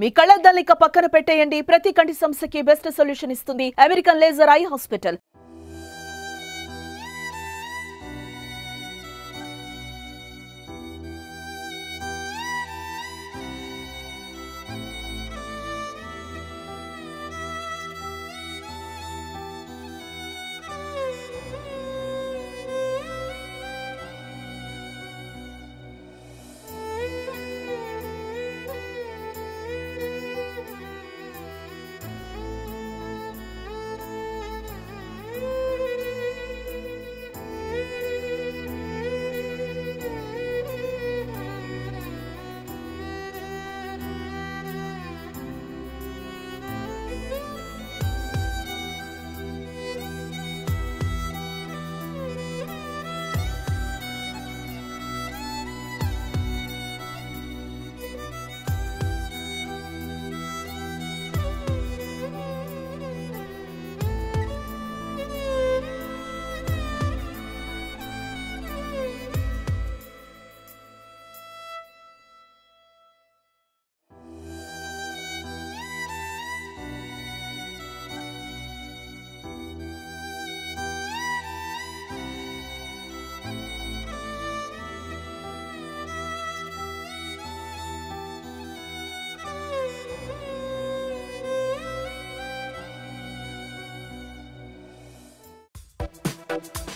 మీ కళ్ళద్దాలిక పక్కన పెట్టేయండి. ప్రతి కంటి సమస్యకి బెస్ట్ సొల్యూషన్ ఇస్తుంది American laser eye hospital. Tchau.